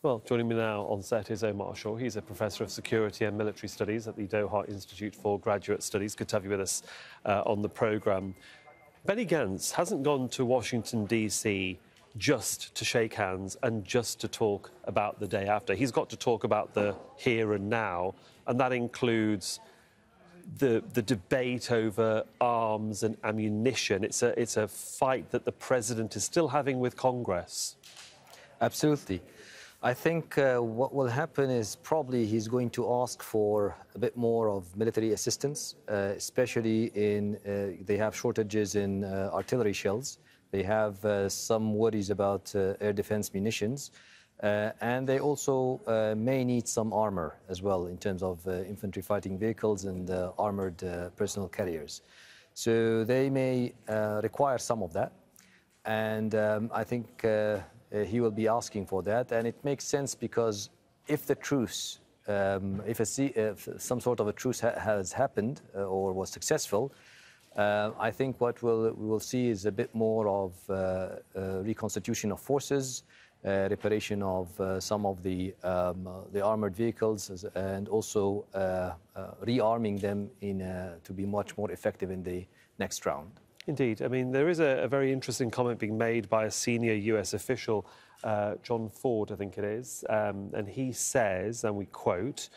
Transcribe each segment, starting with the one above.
Well, joining me now on set is Omar Ashour. He's a professor of security and military studies at the Doha Institute for Graduate Studies. Good to have you with us uh, on the programme. Benny Gantz hasn't gone to Washington, D.C. just to shake hands and just to talk about the day after. He's got to talk about the here and now, and that includes the, the debate over arms and ammunition. It's a, it's a fight that the president is still having with Congress. Absolutely. I think uh, what will happen is probably he's going to ask for a bit more of military assistance, uh, especially in uh, they have shortages in uh, artillery shells. They have uh, some worries about uh, air defense munitions. and they also may need some armor as well in terms of infantry fighting vehicles and armored personal carriers. So they may require some of that. And um, I think uh, he will be asking for that. And it makes sense because if the truce, um, if, if, some sort of a truce ha has happened uh, or was successful, uh, I think what we'll, we will see is a bit more of uh, uh, reconstitution of forces, uh, reparation of some of the, um, the armored vehicles, and also rearming them in, to be much more effective in the next round. Indeed. I mean, there is a, a, very interesting comment being made by a senior US official, uh, John Ford, I think it is, um, and he says, and we quote,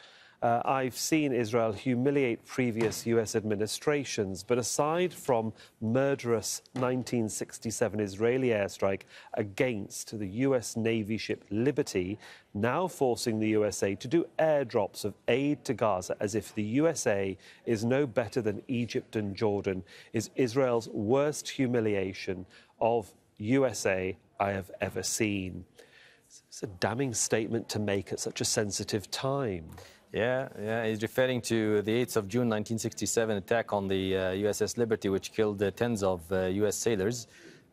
uh, I've seen Israel humiliate previous US administrations, but aside from murderous 1967 Israeli airstrike against the US Navy ship Liberty, now forcing the USA to do airdrops of aid to Gaza as if the USA is no better than Egypt and Jordan, is Israel's worst humiliation of USA I have ever seen. It's a damning statement to make at such a sensitive time. Yeah, yeah, he's referring to the 8th of June 1967 attack on the uh, USS Liberty, which killed uh, tens of uh, US sailors.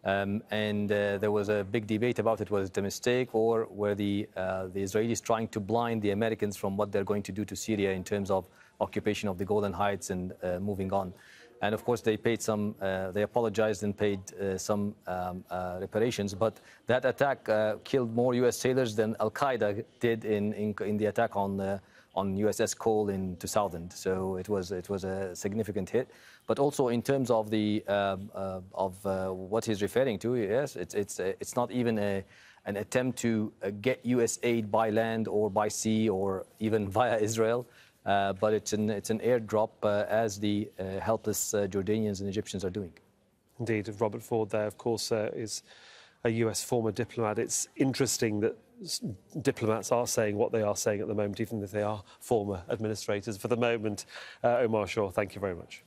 Um, and uh, there was a big debate about it. Was it a mistake, or were the, uh, the Israelis trying to blind the Americans from what they're going to do to Syria in terms of occupation of the Golan Heights and uh, moving on? And of course, they paid some, they apologized and paid some um, reparations. But that attack killed more US sailors than Al Qaeda did in, in, in the attack on on USS Cole in 2000. So it was it was a significant hit. But also in terms of the um, uh, of uh, what he's referring to, yes, it's it's uh, it's not even a an attempt to uh, get U.S. aid by land or by sea or even via Israel. Uh, but it's an it's an airdrop uh, as the helpless Jordanians and Egyptians are doing. Indeed, Robert Ford there, of course, is a US former diplomat. It's interesting that diplomats are saying what they are saying at the moment, even if they are former administrators. For the moment, uh, Omar Ashour, thank you very much.